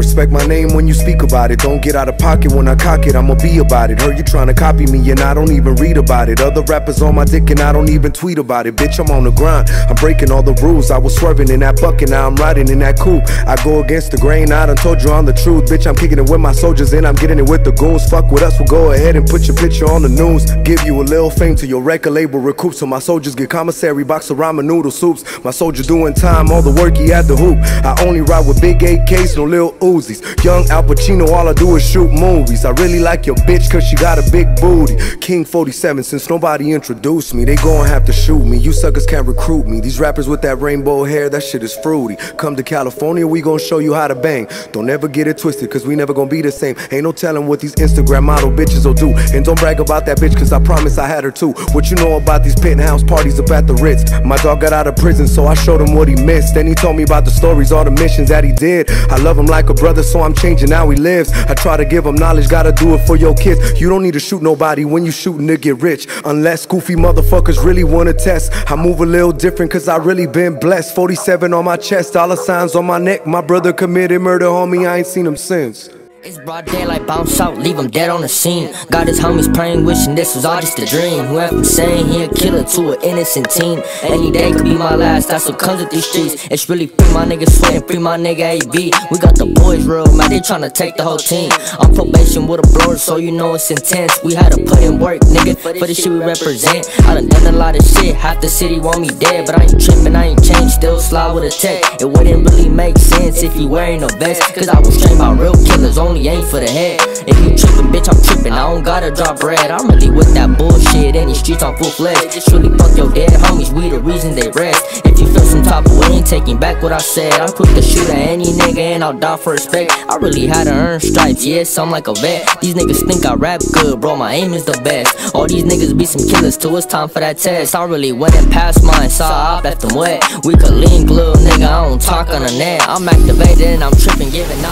Respect my name when you speak about it. Don't get out of pocket when I cock it. I'ma be about it. Heard you tryna copy me and I don't even read about it. Other rappers on my dick and I don't even tweet about it. Bitch, I'm on the grind. I'm breaking all the rules. I was swerving in that bucket, now I'm riding in that coupe. I go against the grain. I done told you I'm the truth. Bitch, I'm kicking it with my soldiers and I'm getting it with the goons. Fuck with us, we'll go ahead and put your picture on the news. Give you a little fame to your record label recoup. So my soldiers get commissary box of ramen noodle soups. My soldier doing time, all the work he had the hoop. I only ride with big AKs, no little Uzis. Young Al Pacino, all I do is shoot movies. I really like your bitch cause she got a big booty. King 47, since nobody introduced me, they gon' have to shoot me. You suckers can't recruit me. These rappers with that rainbow hair, that shit is fruity. Come to California, we gon' show you how to bang. Don't ever get it twisted, cause we never gon' be the same. Ain't no telling what these Instagram model bitches will do. And don't brag about that bitch, cause I promise I had her too. What you know about these penthouse parties up at the Ritz? My dog got out of prison, so I showed him what he missed. Then he told me about the stories, all the missions that he did. I love him like a brother, so I'm changing how he lives. I try to give him knowledge, gotta do it for your kids. You don't need to shoot nobody when you shooting to get rich. Unless goofy motherfuckers really wanna test. I move a little different, cause I really been blessed. 47 on my chest, dollar signs on my neck. My brother committed murder, homie, I ain't seen him since. It's broad daylight, bounce out, leave him dead on the scene. Got his homies praying, wishing this was all just a dream. Whoever saying he a killer to an innocent teen. Any day could be my last, that's what comes with these streets. It's really free my nigga sweating, free my nigga AB. We got the boys real mad, they tryna take the whole team. On probation with a blower, so you know it's intense. We had to put in work, nigga, for the shit we represent. I done done a lot of shit, half the city want me dead. But I ain't tripping, I ain't changed, still slide with a tech. It wouldn't really make sense if you wearing a vest. Cause I was trained by real killers, only ain't for the head. If you trippin', bitch, I'm trippin'. I don't gotta drop bread. I'm really with that bullshit. In the streets on full fledged. Surely fuck your dead homies. We the reason they rest. If you feel some type of way, ain't taking back what I said. I'm quick to shoot at any nigga and I'll die for respect. I really had to earn stripes. Yes, I'm like a vet. These niggas think I rap good, bro. My aim is the best. All these niggas be some killers too. It's time for that test. I really went and passed mine, so I left them wet. We could link, little nigga. I don't talk on the net. I'm activated and I'm tripping, giving niggas.